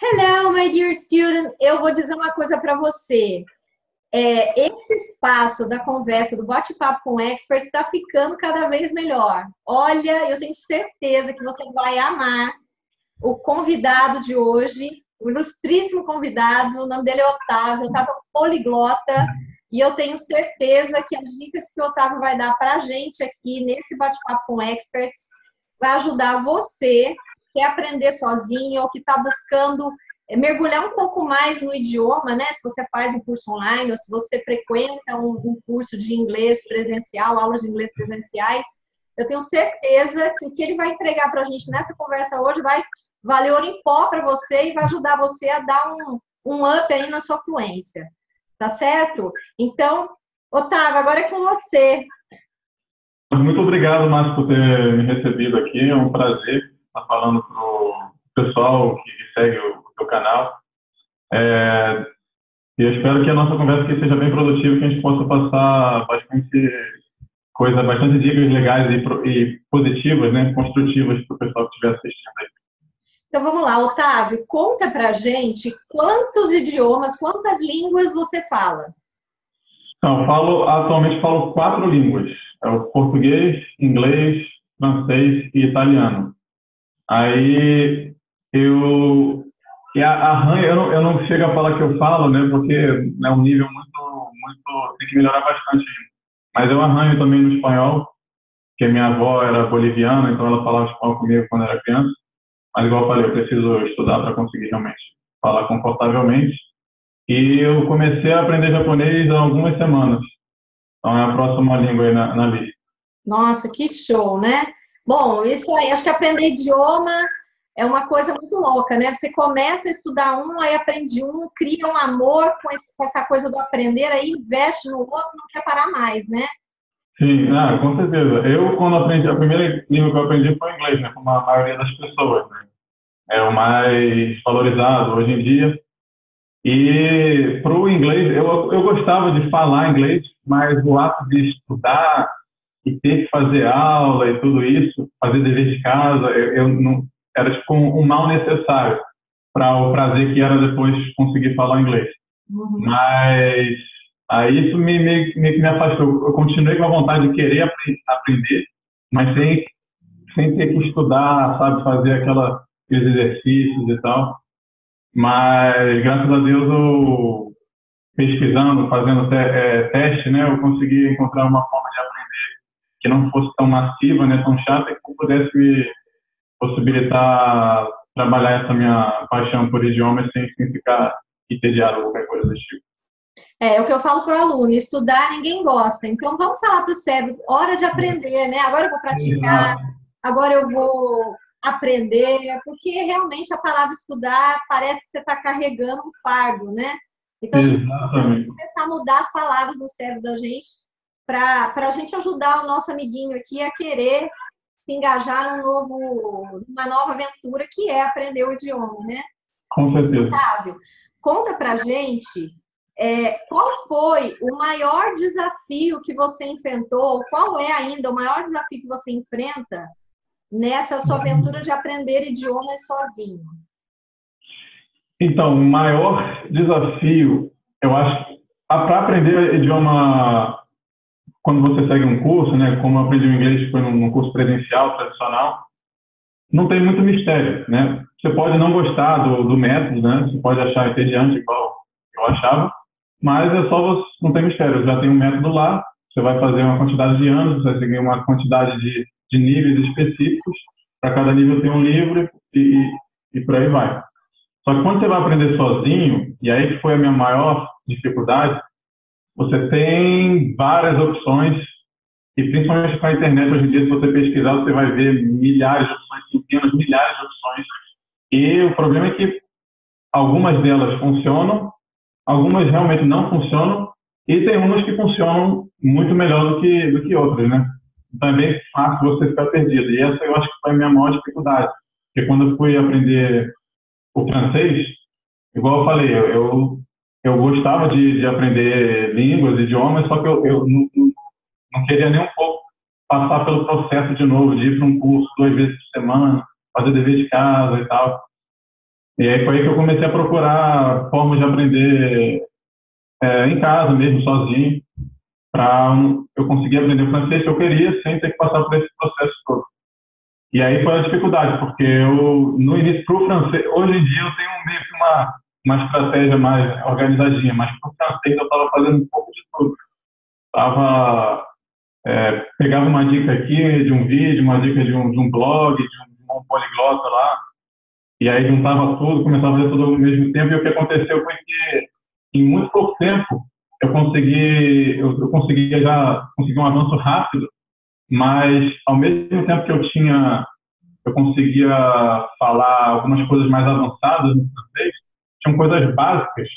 Hello, my dear student. Eu vou dizer uma coisa para você. É, esse espaço da conversa, do bate-papo com experts, está ficando cada vez melhor. Olha, eu tenho certeza que você vai amar o convidado de hoje, o ilustríssimo convidado. O nome dele é Otávio, Otávio poliglota. E eu tenho certeza que as dicas que o Otávio vai dar para a gente aqui nesse bate-papo com experts vai ajudar você que quer aprender sozinho ou que está buscando é, mergulhar um pouco mais no idioma, né? Se você faz um curso online ou se você frequenta um, curso de inglês presencial, aulas de inglês presenciais, eu tenho certeza que o que ele vai entregar para a gente nessa conversa hoje vai valer ouro em pó para você e vai ajudar você a dar um, um up aí na sua fluência. Tá certo? Então, Otávio, agora é com você. Obrigado, Márcio, por ter me recebido aqui. É um prazer estar falando para o pessoal que segue o teu canal. É, e eu espero que a nossa conversa aqui seja bem produtiva, que a gente possa passar bastante coisa, bastante dicas legais e, e positivas, né, construtivas para o pessoal que estiver assistindo aí. Então vamos lá, Otávio, conta pra gente quantos idiomas, quantas línguas você fala? Então, falo, atualmente falo quatro línguas. É o português, inglês, francês e italiano. Aí eu e a, a eu não, eu não chego a falar que eu falo, né? Porque é um nível muito, muito tem que melhorar bastante. Mas eu arranho também no espanhol, porque minha avó era boliviana, então ela falava espanhol comigo quando era criança. Mas igual eu falei, eu preciso estudar para conseguir realmente falar confortavelmente. E eu comecei a aprender japonês há algumas semanas. Então é a próxima língua aí na, na lista. Nossa, que show, né? Bom, isso aí, acho que aprender idioma é uma coisa muito louca, né? Você começa a estudar um, aí aprende um, cria um amor com, esse, com essa coisa do aprender, aí investe no outro, não quer parar mais, né? Sim, ah, com certeza. Eu, quando aprendi, a primeira língua que eu aprendi foi inglês, né? Como a maioria das pessoas, né? É o mais valorizado hoje em dia. E para o inglês, eu, eu gostava de falar inglês, mas o ato de estudar e ter que fazer aula e tudo isso, fazer dever de casa, eu, eu não, era tipo um, um mal necessário para o prazer que era depois conseguir falar inglês. Uhum. Mas Aí isso me, me, me, me afastou. Eu continuei com a vontade de querer aprender, mas sem, sem ter que estudar, sabe, fazer aquela, aqueles exercícios e tal. Mas, graças a Deus, eu, pesquisando, fazendo te, é, teste, né, eu consegui encontrar uma forma de aprender que não fosse tão massiva, né, tão chata, que pudesse me possibilitar trabalhar essa minha paixão por idiomas sem, sem ficar entediado ou qualquer coisa do tipo. É, é o que eu falo para o aluno, estudar ninguém gosta. Então vamos falar para o cérebro, hora de aprender, né? Agora eu vou praticar, agora eu vou aprender, porque realmente a palavra estudar parece que você está carregando um fardo, né? Então a gente tem que começar a mudar as palavras no cérebro da gente para a gente ajudar o nosso amiguinho aqui a querer se engajar num novo, numa nova aventura que é aprender o idioma, né? Com certeza. Otávio, conta pra gente é, qual foi o maior desafio que você enfrentou? Qual é ainda o maior desafio que você enfrenta nessa sua aventura de aprender idiomas sozinho? Então, o maior desafio, eu acho, para aprender idioma quando você segue um curso, né, como eu aprendi o inglês foi num curso presencial tradicional, não tem muito mistério, né? Você pode não gostar do, do método, né? Você pode achar entediante igual eu achava, mas é só você, não tem mistério, já tem um método lá, você vai fazer uma quantidade de anos, você vai seguir uma quantidade de, de níveis específicos, para cada nível tem um livro e, e por aí vai. Só que quando você vai aprender sozinho, e aí que foi a minha maior dificuldade, você tem várias opções, e principalmente com a internet hoje em dia, se você pesquisar, você vai ver milhares de opções, centenas, milhares de opções. E o problema é que algumas delas funcionam algumas realmente não funcionam e tem umas que funcionam muito melhor do que, do que outras, né? Então é bem fácil você ficar perdido. E essa eu acho que foi a minha maior dificuldade. Porque quando eu fui aprender o francês, igual eu falei, eu, eu, eu gostava de, de aprender línguas, idiomas, só que eu, eu não, não queria nem um pouco passar pelo processo de novo, de ir para um curso duas vezes por semana, fazer dever de casa e tal. E aí foi aí que eu comecei a procurar formas de aprender é, em casa mesmo, sozinho, para eu conseguir aprender o francês que eu queria sem ter que passar por esse processo todo. E aí foi a dificuldade, porque eu, no início, para o francês, hoje em dia eu tenho meio que uma, uma estratégia mais organizadinha, mas para o francês eu estava fazendo um pouco de tudo. Tava, é, pegava uma dica aqui de um vídeo, uma dica de um, de um blog, de um, um poliglota lá, e aí juntava tudo, começava a fazer tudo ao mesmo tempo, e o que aconteceu foi que, em muito pouco tempo, eu consegui, eu, eu conseguia já conseguir um avanço rápido, mas ao mesmo tempo que eu tinha, eu conseguia falar algumas coisas mais avançadas no francês, tinham coisas básicas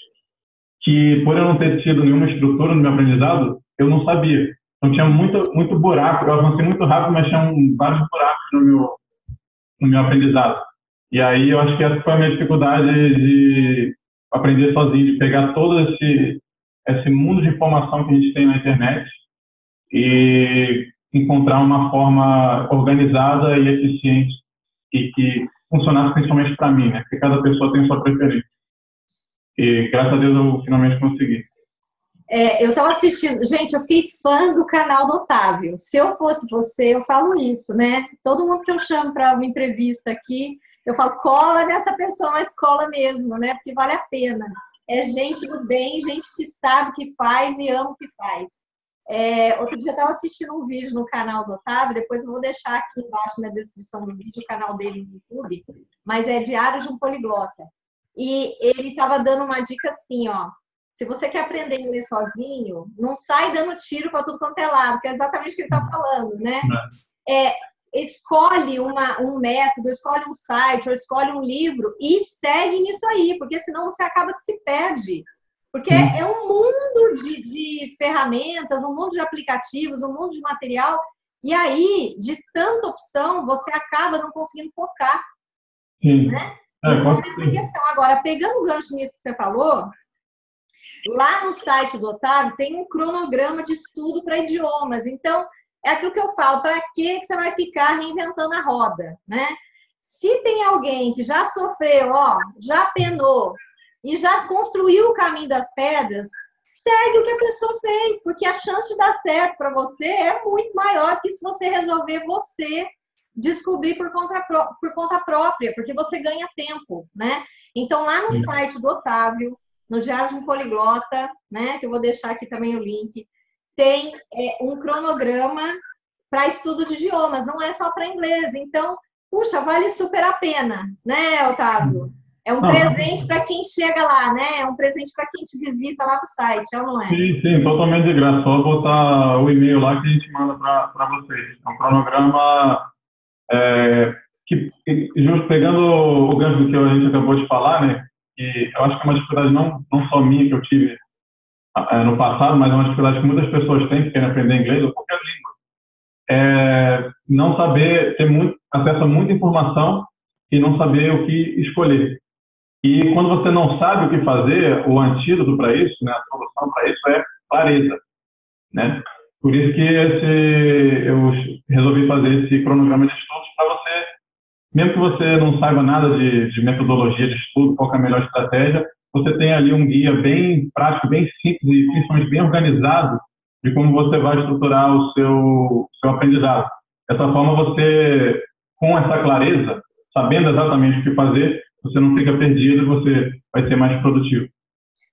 que, por eu não ter tido nenhuma estrutura no meu aprendizado, eu não sabia. Então tinha muito, muito buraco, eu avancei muito rápido, mas tinha vários buracos no meu, no meu aprendizado. E aí eu acho que essa foi a minha dificuldade de aprender sozinho, de pegar todo esse, esse mundo de informação que a gente tem na internet e encontrar uma forma organizada e eficiente e que funcionasse principalmente para mim, né? Porque cada pessoa tem sua preferência. E graças a Deus eu finalmente consegui. É, eu estava assistindo, gente, eu fiquei fã do canal do Otávio. Se eu fosse você, eu falo isso, né? Todo mundo que eu chamo para uma entrevista aqui, eu falo, cola nessa pessoa, mas cola mesmo, né? Porque vale a pena. É gente do bem, gente que sabe o que faz e ama o que faz. É, outro dia eu estava assistindo um vídeo no canal do Otávio, depois eu vou deixar aqui embaixo na descrição do vídeo o canal dele no YouTube, mas é Diário de um Poliglota. E ele estava dando uma dica assim, ó. Se você quer aprender inglês sozinho, não sai dando tiro para tudo quanto é lado, que é exatamente o que ele está falando, né? É, escolhe uma, um método, escolhe um site, ou escolhe um livro e segue nisso aí, porque senão você acaba que se perde. Porque hum. é um mundo de, de ferramentas, um mundo de aplicativos, um mundo de material, e aí, de tanta opção, você acaba não conseguindo focar. Sim. Né? É, então, essa questão. Agora, pegando o gancho nisso que você falou, lá no site do Otávio tem um cronograma de estudo para idiomas. Então, é aquilo que eu falo, para que você vai ficar reinventando a roda, né? Se tem alguém que já sofreu, ó, já penou e já construiu o caminho das pedras, segue o que a pessoa fez, porque a chance de dar certo para você é muito maior do que se você resolver você descobrir por conta, por conta própria, porque você ganha tempo, né? Então, lá no site do Otávio, no Diário de um Poliglota, né, que eu vou deixar aqui também o link, tem é, um cronograma para estudo de idiomas, não é só para inglês. Então, puxa, vale super a pena, né, Otávio? É um presente para quem chega lá, né? É um presente para quem te visita lá no site, é ou não é? Sim, sim, totalmente de graça. Só botar o e-mail lá que a gente manda para vocês. É um cronograma é, que, justo pegando o gancho que a gente acabou de falar, né? Que eu acho que é uma dificuldade não, não só minha que eu tive é, no passado, mas é uma dificuldade que muitas pessoas têm que querem aprender inglês ou qualquer língua. É não saber ter muito, acesso a muita informação e não saber o que escolher. E quando você não sabe o que fazer, o antídoto para isso, né, a solução para isso é clareza, né? Por isso que esse, eu resolvi fazer esse cronograma de estudos para você, mesmo que você não saiba nada de, de metodologia de estudo, qual é a melhor estratégia, você tem ali um guia bem prático, bem simples e principalmente bem organizado de como você vai estruturar o seu, seu aprendizado. Dessa forma, você, com essa clareza, sabendo exatamente o que fazer, você não fica perdido, você vai ser mais produtivo.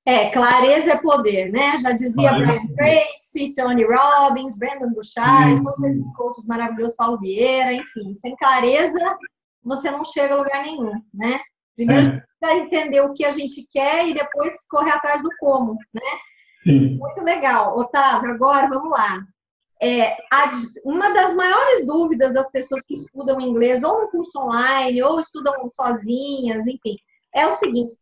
É, clareza é poder, né? Já dizia clareza. Brian Tracy, Tony Robbins, Brandon Bouchard, todos esses coaches maravilhosos, Paulo Vieira, enfim. Sem clareza, você não chega a lugar nenhum, né? Primeiro, é precisa entender o que a gente quer e depois correr atrás do como, né? Sim. Muito legal. Otávio, agora vamos lá. É, uma das maiores dúvidas das pessoas que estudam inglês, ou no curso online, ou estudam sozinhas, enfim, é o seguinte: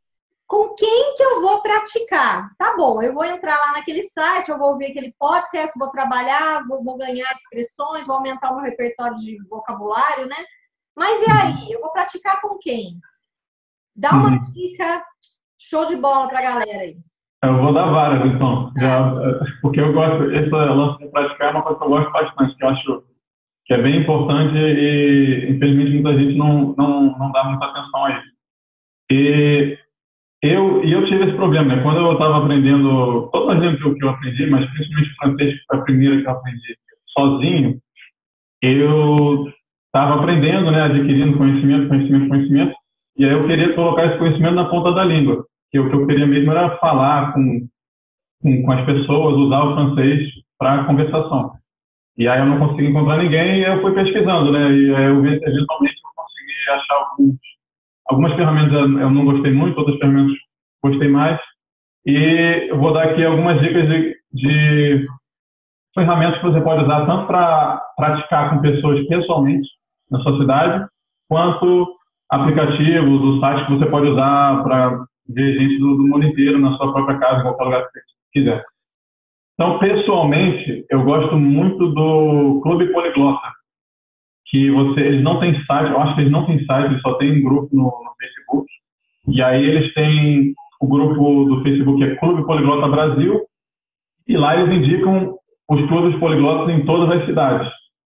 com quem que eu vou praticar? Tá bom, eu vou entrar lá naquele site, eu vou ouvir aquele podcast, vou trabalhar, vou, vou ganhar expressões, vou aumentar o meu repertório de vocabulário, né? Mas e aí? Eu vou praticar com quem? Dá uma uhum. dica show de bola para a galera aí. Eu vou dar várias, então. Já, porque eu gosto, esse lance de praticar é uma coisa que eu gosto bastante, que eu acho que é bem importante e, infelizmente, muita gente não, não, não dá muita atenção a isso. E eu, e eu tive esse problema, né? Quando eu estava aprendendo, todas as línguas que eu aprendi, mas principalmente francês, que foi a primeira que eu aprendi sozinho, eu estava aprendendo, né? Adquirindo conhecimento, conhecimento, conhecimento, e aí eu queria colocar esse conhecimento na ponta da língua. Que o que eu queria mesmo era falar com, com, com as pessoas, usar o francês para conversação. E aí eu não consegui encontrar ninguém e eu fui pesquisando, né? E aí eu eventualmente eu consegui achar alguns, algumas ferramentas eu não gostei muito, outras ferramentas gostei mais. E eu vou dar aqui algumas dicas de, de ferramentas que você pode usar tanto para praticar com pessoas pessoalmente na sua cidade, quanto aplicativos, os sites que você pode usar para ver gente do, do mundo inteiro na sua própria casa, em qualquer lugar que você quiser. Então, pessoalmente, eu gosto muito do Clube Poliglota, que você, eles não têm site, eu acho que eles não têm site, eles só têm um grupo no, no Facebook. E aí eles têm o grupo do Facebook é Clube Poliglota Brasil, e lá eles indicam os clubes poliglotas em todas as cidades.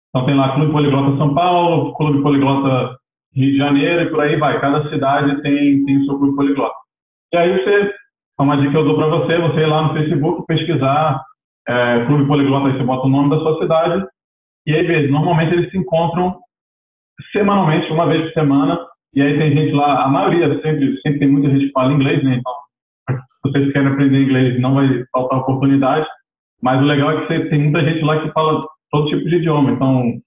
Então tem lá Clube Poliglota São Paulo, Clube Poliglota Rio de Janeiro e por aí vai. Cada cidade tem, tem seu clube poliglota. E aí você, uma dica que eu dou para você, você ir lá no Facebook, pesquisar é, Clube Poliglota, aí você bota o nome da sua cidade, e aí vê, normalmente eles se encontram semanalmente, uma vez por semana, e aí tem gente lá, a maioria, sempre, sempre tem muita gente que fala inglês, né? Então, se vocês querem aprender inglês, não vai faltar oportunidade, mas o legal é que você, tem muita gente lá que fala todo tipo de idioma, então,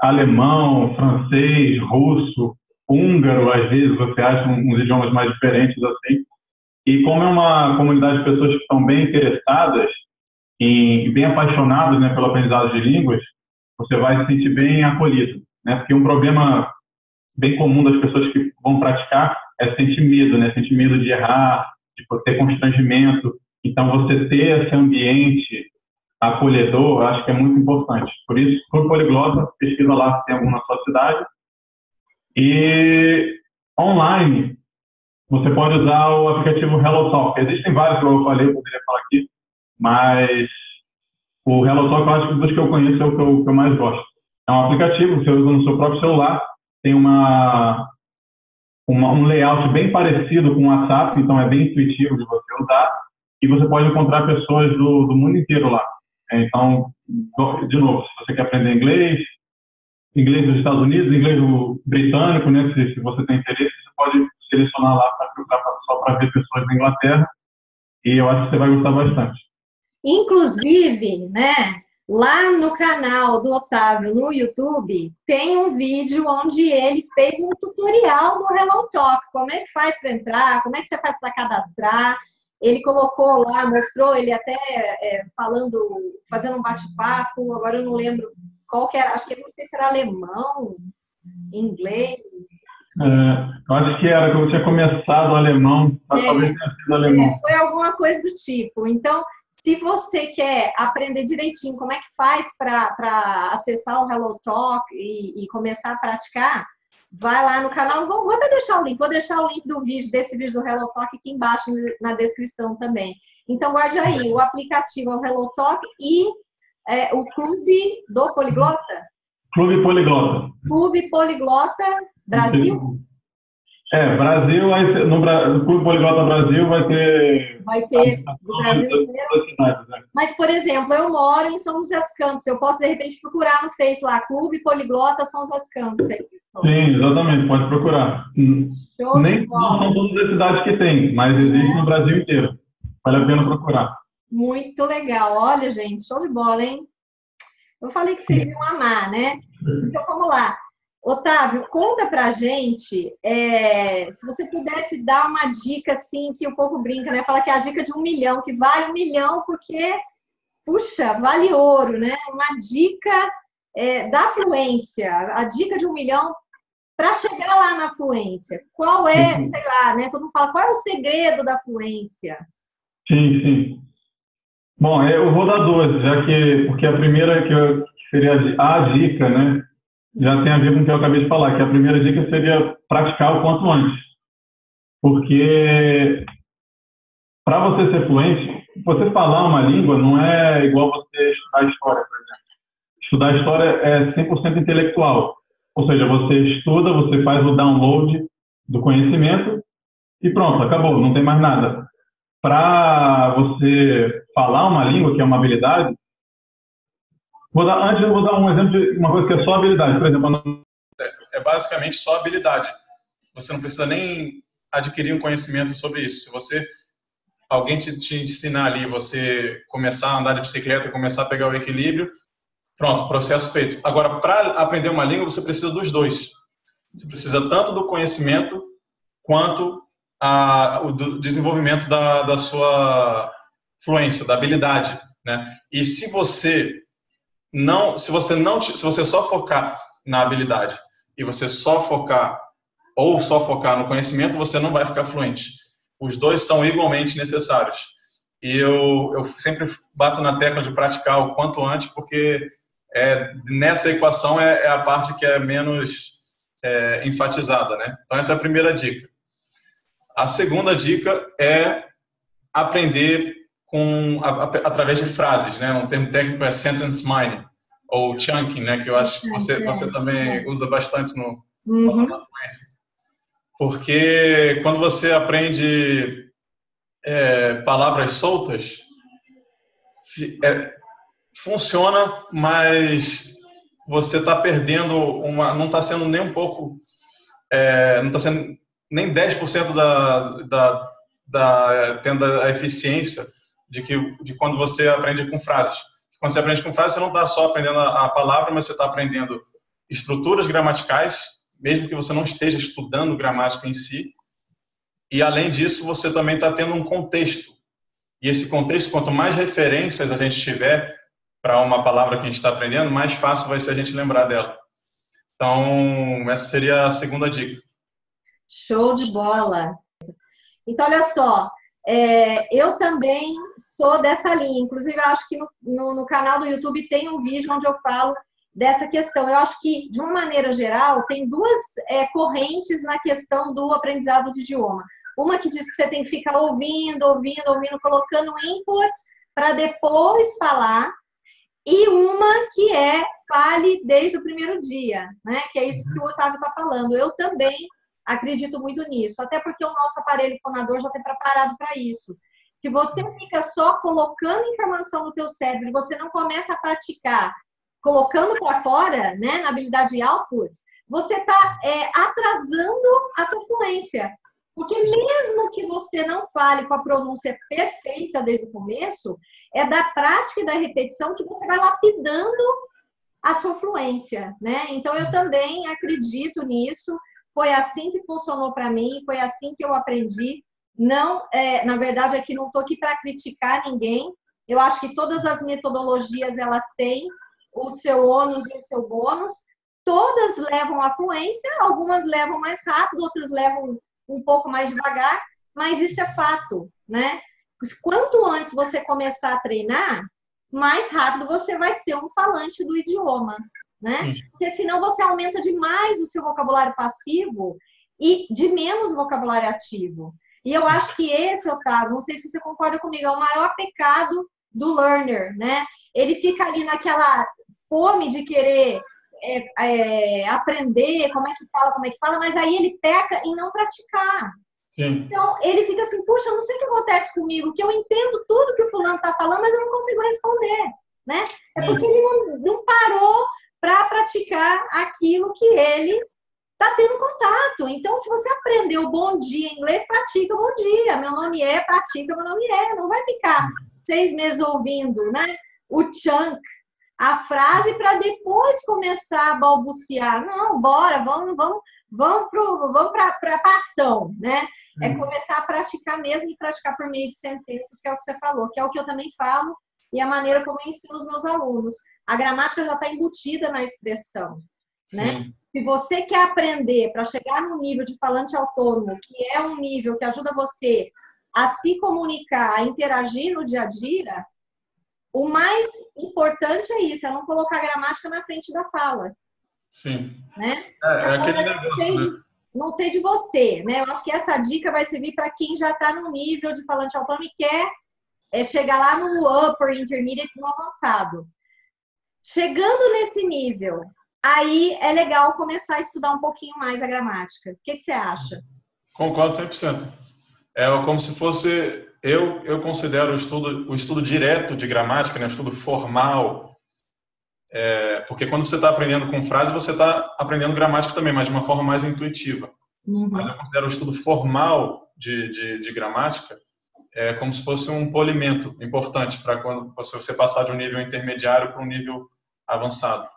alemão, francês, russo, húngaro, às vezes você acha uns idiomas mais diferentes assim. E como é uma comunidade de pessoas que estão bem interessadas e bem apaixonados né, pelo aprendizado de línguas, você vai se sentir bem acolhido. Né? Porque um problema bem comum das pessoas que vão praticar é sentir medo, né? sentir medo de errar, de ter constrangimento. Então, você ter esse ambiente acolhedor, acho que é muito importante. Por isso, Clube Poliglota, pesquisa lá se tem algum na sua cidade. E online, você pode usar o aplicativo HelloTalk. Existem vários que eu falei, eu poderia falar aqui, mas o HelloTalk, eu acho que dos que eu conheço é o que eu, que eu mais gosto. É um aplicativo que você usa no seu próprio celular, tem uma, uma, um layout bem parecido com o WhatsApp, então é bem intuitivo de você usar, e você pode encontrar pessoas do, do mundo inteiro lá. Então, de novo, se você quer aprender inglês, inglês dos Estados Unidos, inglês britânico, né, se, se você tem interesse, você pode selecionar lá para procurar só para ver pessoas da Inglaterra, e eu acho que você vai gostar bastante. Inclusive, né, lá no canal do Otávio no YouTube, tem um vídeo onde ele fez um tutorial no Hello Talk. Como é que faz para entrar, como é que você faz para cadastrar. Ele colocou lá, mostrou ele até é, falando, fazendo um bate-papo, agora eu não lembro qual que era, acho que não sei se era alemão, inglês. É, acho que era que eu tinha começado alemão, é, talvez tenha sido alemão. É, foi alguma coisa do tipo. Então, se você quer aprender direitinho como é que faz para acessar o Hello Talk e, e, começar a praticar, vai lá no canal. Vou, vou até deixar o link, vou deixar o link do vídeo, desse vídeo do Hello Talk aqui embaixo na descrição também. Então, guarde aí o aplicativo é o Hello Talk e é, o Clube do Poliglota. Clube Poliglota. Clube Poliglota Brasil. É, Brasil, no, no Clube Poliglota Brasil vai ter. Vai ter do Brasil inteiro. Né? Mas, por exemplo, eu moro em São José dos Campos. Eu posso, de repente, procurar no Face lá, Clube Poliglota São José dos Campos. Sim, exatamente, pode procurar. Show Nem não são todas as cidades que tem, mas existe é. no Brasil inteiro. Vale a pena procurar. Muito legal. Olha, gente, show de bola, hein? Eu falei que vocês iam amar, né? Então, vamos lá. Otávio, conta pra gente, é, se você pudesse dar uma dica assim, que o povo brinca, né? Fala que é a dica de um milhão, que vale um milhão porque, puxa, vale ouro, né? Uma dica é, da fluência, a dica de um milhão para chegar lá na fluência. Qual é, uhum. sei lá, né? Todo mundo fala, qual é o segredo da fluência? Sim, sim. Bom, eu vou dar duas, já que, porque a primeira que, eu, que seria a dica, né? Já tem a ver com o que eu acabei de falar, que a primeira dica seria praticar o quanto antes. Porque para você ser fluente, você falar uma língua não é igual você estudar história, por exemplo. Estudar história é 100% intelectual. Ou seja, você estuda, você faz o download do conhecimento e pronto, acabou, não tem mais nada. Para você falar uma língua, que é uma habilidade, vou dar, antes eu vou dar um exemplo de uma coisa que é só habilidade. Por exemplo, é, basicamente só habilidade. Você não precisa nem adquirir um conhecimento sobre isso. Se você alguém te, te ensinar ali, você começar a andar de bicicleta, começar a pegar o equilíbrio, pronto, processo feito. Agora, para aprender uma língua, você precisa dos dois. Você precisa tanto do conhecimento quanto a, o do desenvolvimento da, da sua fluência, da habilidade, né? E se você não, se você não, se você só focar na habilidade e você só focar ou só focar no conhecimento, você não vai ficar fluente. Os dois são igualmente necessários. E eu, eu sempre bato na tecla de praticar o quanto antes, porque é, nessa equação é, é, a parte que é menos é, enfatizada, né? Então essa é a primeira dica. A segunda dica é aprender com a, a, através de frases, né? Um termo técnico é sentence mining ou chunking, né? Que eu acho que você você também usa bastante no, uhum. na fluência porque quando você aprende é, palavras soltas, é, funciona, mas você está perdendo uma, não está sendo nem um pouco, é, não está sendo nem 10% da, da, da tendo a eficiência de que de quando você aprende com frases. Quando você aprende com frases, você não está só aprendendo a, a palavra, mas você está aprendendo estruturas gramaticais mesmo que você não esteja estudando gramática em si. E além disso, você também está tendo um contexto. E esse contexto, quanto mais referências a gente tiver para uma palavra que a gente está aprendendo, mais fácil vai ser a gente lembrar dela. Então, essa seria a segunda dica. Show de bola! Então, olha só, é, eu também sou dessa linha. Inclusive, acho que no, no, no, canal do YouTube tem um vídeo onde eu falo dessa questão. Eu acho que, de uma maneira geral, tem duas é, correntes na questão do aprendizado de idioma. Uma que diz que você tem que ficar ouvindo, ouvindo, ouvindo, colocando input para depois falar, e uma que é fale desde o primeiro dia, né? Que é isso que o Otávio está falando. Eu também acredito muito nisso, até porque o nosso aparelho fonador já está preparado para isso. Se você fica só colocando informação no teu cérebro você não começa a praticar colocando para fora, né, na habilidade de output, você está é, atrasando a tua fluência. Porque mesmo que você não fale com a pronúncia perfeita desde o começo, é da prática e da repetição que você vai lapidando a sua fluência, né? Então eu também acredito nisso. Foi assim que funcionou para mim, foi assim que eu aprendi. Não, é, na verdade, aqui não estou aqui para criticar ninguém. Eu acho que todas as metodologias elas têm o seu ônus e o seu bônus. Todas levam à fluência, algumas levam mais rápido, outras levam um pouco mais devagar, mas isso é fato, né? Quanto antes você começar a treinar, mais rápido você vai ser um falante do idioma, né? Porque senão você aumenta demais o seu vocabulário passivo e de menos vocabulário ativo. E eu acho que esse, Otávio, não sei se você concorda comigo, é o maior pecado do learner, né? Ele fica ali naquela fome de querer é, é, aprender como é que fala, como é que fala, mas aí ele peca em não praticar. Sim. Então, ele fica assim, puxa, não sei o que acontece comigo, que eu entendo tudo que o fulano está falando, mas eu não consigo responder, né? É porque ele não, não parou para praticar aquilo que ele está tendo contato. Então, se você aprendeu bom dia em inglês, pratica bom dia. Meu nome é, pratica meu nome é. Não vai ficar seis meses ouvindo, né? O chunk, a frase para depois começar a balbuciar. Não, bora, vamos, vamos, vamos vamos para a ação, né? É uhum. começar a praticar mesmo e praticar por meio de sentenças, que é o que você falou, que é o que eu também falo e a maneira como eu ensino os meus alunos. A gramática já está embutida na expressão, né? Se você quer aprender para chegar no nível de falante autônomo, que é um nível que ajuda você a se comunicar, a interagir no dia a dia, o mais importante é isso, é não colocar a gramática na frente da fala. Sim. Né? É, é aquele negócio, sei, né? Não sei de você, né? Eu acho que essa dica vai servir para quem já está no nível de falante autônomo e quer é, chegar lá no upper, intermediate, no avançado. Chegando nesse nível, aí é legal começar a estudar um pouquinho mais a gramática. O que, que você acha? Concordo 100%. É como se fosse eu eu considero o estudo o estudo direto de gramática, né, o estudo formal, é, porque quando você está aprendendo com frase, você está aprendendo gramática também, mas de uma forma mais intuitiva. Uhum. Mas eu considero o estudo formal de, de, de, gramática é como se fosse um polimento importante para quando você passar de um nível intermediário para um nível avançado.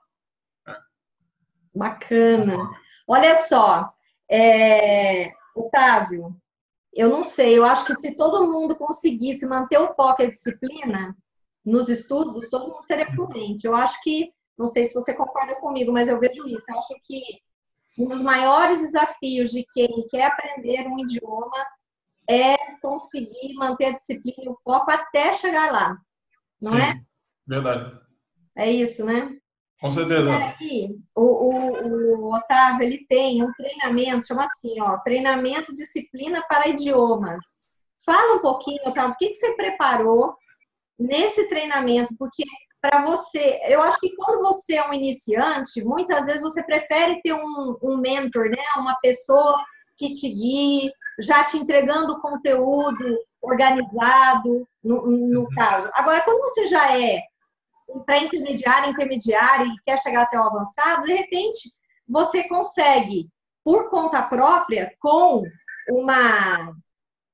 É. Bacana. Olha só, é, Otávio, eu não sei, eu acho que se todo mundo conseguisse manter o foco e a disciplina nos estudos, todo mundo seria fluente. Eu acho que, não sei se você concorda comigo, mas eu vejo isso. Eu acho que um dos maiores desafios de quem quer aprender um idioma é conseguir manter a disciplina e o foco até chegar lá. Não Sim, é? Verdade. É isso, né? Com certeza. E aí, o, o, o, Otávio, ele tem um treinamento, chama assim, ó, treinamento disciplina para idiomas. Fala um pouquinho, Otávio, o que, que você preparou nesse treinamento? Porque para você, eu acho que quando você é um iniciante, muitas vezes você prefere ter um, um mentor, né? Uma pessoa que te guie, já te entregando conteúdo organizado, no, no uhum. caso. Agora, quando você já é pré-intermediário, intermediário e quer chegar até o avançado, de repente você consegue, por conta própria, com uma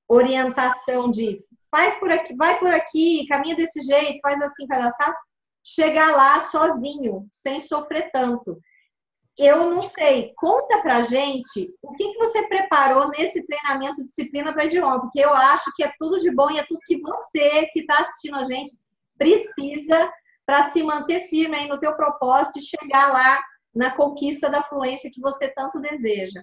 orientação de faz por aqui, vai por aqui, caminha desse jeito, faz assim, faz assim, chegar lá sozinho, sem sofrer tanto. Eu não sei, conta pra gente o que, que você preparou nesse treinamento disciplina para idioma, porque eu acho que é tudo de bom e é tudo que você que está assistindo a gente precisa para se manter firme aí no teu propósito e chegar lá na conquista da fluência que você tanto deseja.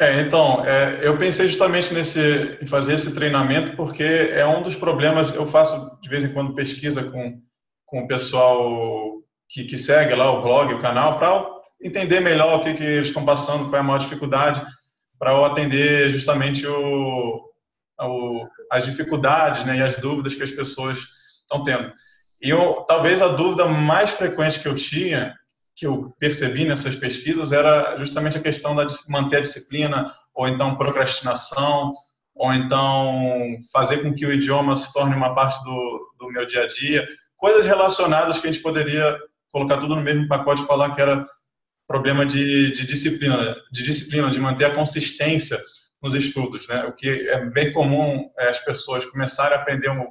É, então, é, eu pensei justamente nesse, em fazer esse treinamento porque é um dos problemas, eu faço de vez em quando pesquisa com, com o pessoal que, que segue lá o blog, o canal, para entender melhor o que, que eles estão passando, qual é a maior dificuldade, para eu atender justamente o, o, as dificuldades né, e as dúvidas que as pessoas estão tendo. E eu, talvez a dúvida mais frequente que eu tinha, que eu percebi nessas pesquisas, era justamente a questão da manter a disciplina, ou então procrastinação, ou então fazer com que o idioma se torne uma parte do, do meu dia a dia. Coisas relacionadas que a gente poderia colocar tudo no mesmo pacote e falar que era problema de, de disciplina, de disciplina, de manter a consistência nos estudos, né? O que é bem comum é as pessoas começarem a aprender um,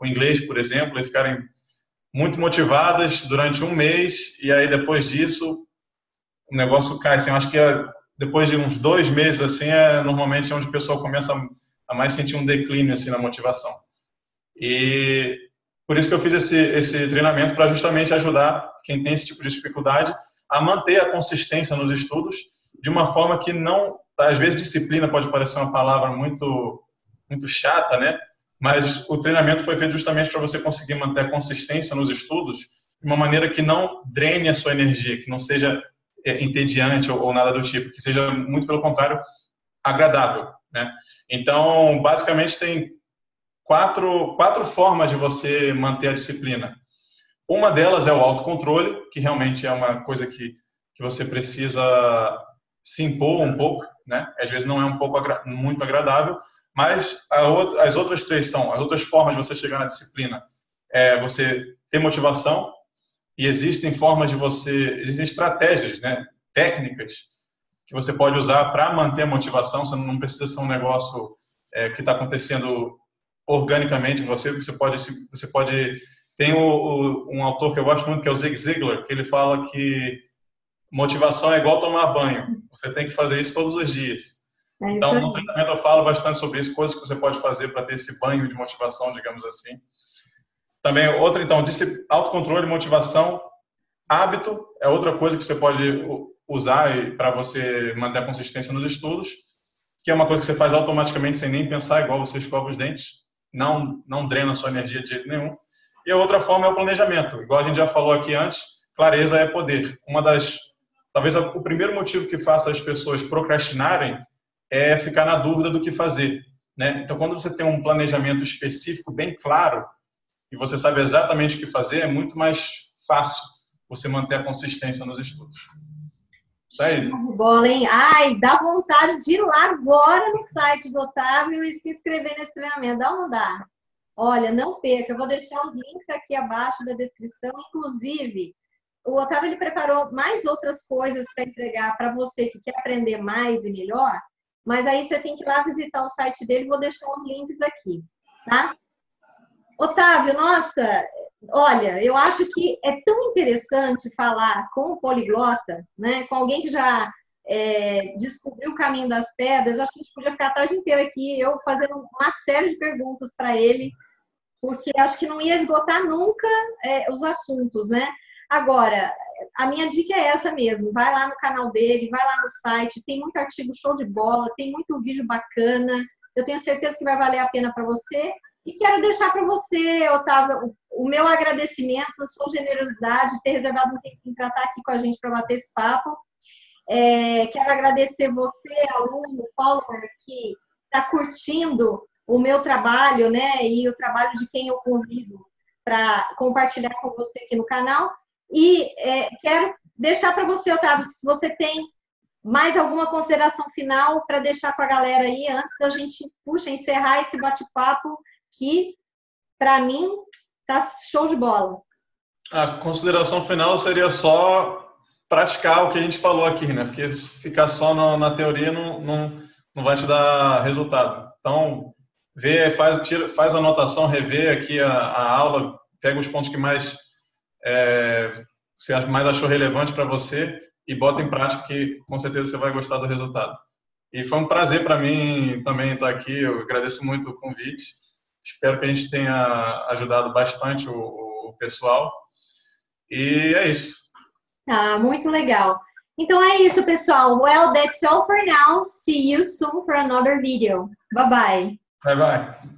o inglês, por exemplo, e ficarem muito motivadas durante um mês e aí depois disso o negócio cai. Assim, eu acho que é, depois de uns dois meses assim é normalmente onde o pessoal começa a mais sentir um declínio assim na motivação. E por isso que eu fiz esse, esse treinamento para justamente ajudar quem tem esse tipo de dificuldade a manter a consistência nos estudos de uma forma que não, às vezes disciplina pode parecer uma palavra muito muito chata, né? Mas o treinamento foi feito justamente para você conseguir manter a consistência nos estudos de uma maneira que não drene a sua energia, que não seja é, entediante ou, ou nada do tipo, que seja muito pelo contrário agradável, né? Então, basicamente tem quatro quatro formas de você manter a disciplina. Uma delas é o autocontrole, que realmente é uma coisa que que você precisa se impor um pouco, né? Às vezes não é um pouco muito agradável, mas outra, as outras três são, as outras formas de você chegar na disciplina é você ter motivação e existem formas de você, existem estratégias, né, técnicas que você pode usar para manter a motivação. Você não precisa ser um negócio é, que está acontecendo organicamente em você. Você pode, você pode tem o, o, um autor que eu gosto muito que é o Zig Ziglar, que ele fala que motivação é igual tomar banho. Você tem que fazer isso todos os dias. É então, no treinamento eu falo bastante sobre isso, coisas que você pode fazer para ter esse banho de motivação, digamos assim. Também outra, então, autocontrole, motivação, hábito é outra coisa que você pode usar para você manter a consistência nos estudos, que é uma coisa que você faz automaticamente sem nem pensar, igual você escova os dentes, não não drena a sua energia de jeito nenhum. E a outra forma é o planejamento, igual a gente já falou aqui antes, clareza é poder. Uma das talvez o primeiro motivo que faça as pessoas procrastinarem é ficar na dúvida do que fazer. Né? Então, quando você tem um planejamento específico bem claro e você sabe exatamente o que fazer, é muito mais fácil você manter a consistência nos estudos. Tá Show bola, hein? Ai, dá vontade de ir lá agora no site do Otávio e se inscrever nesse treinamento. Dá ou não dá? Olha, não perca, eu vou deixar os links aqui abaixo da descrição. Inclusive, o Otávio ele preparou mais outras coisas para entregar para você que quer aprender mais e melhor, mas aí você tem que ir lá visitar o site dele, vou deixar os links aqui, tá? Otávio, nossa, olha, eu acho que é tão interessante falar com o poliglota, né, com alguém que já é, descobriu o caminho das pedras. Eu acho que a gente podia ficar a tarde inteira aqui, eu fazendo uma série de perguntas para ele, porque acho que não ia esgotar nunca é, os assuntos, né? Agora, a minha dica é essa mesmo. Vai lá no canal dele, vai lá no site, tem muito artigo show de bola, tem muito vídeo bacana. Eu tenho certeza que vai valer a pena para você. E quero deixar para você, Otávio, o meu agradecimento, a sua generosidade de ter reservado um tempinho para estar aqui com a gente para bater esse papo. É, quero agradecer você, aluno, follower, que está curtindo o meu trabalho, né, e o trabalho de quem eu convido para compartilhar com você aqui no canal. E é, quero deixar para você, Otávio, se você tem mais alguma consideração final para deixar com a galera aí, antes da gente, puxa, encerrar esse bate-papo, que, para mim, tá show de bola. A consideração final seria só praticar o que a gente falou aqui, né? Porque ficar só no, na teoria não, não, não vai te dar resultado. Então, vê, faz, tira, faz a anotação, revê aqui a, a aula, pega os pontos que mais é, você mais achou relevante para você e bota em prática que com certeza você vai gostar do resultado. E foi um prazer para mim também estar aqui. Eu agradeço muito o convite. Espero que a gente tenha ajudado bastante o, o pessoal. E é isso. Ah, muito legal. Então é isso, pessoal. Well, that's all for now. See you soon for another video. Bye bye. Bye bye.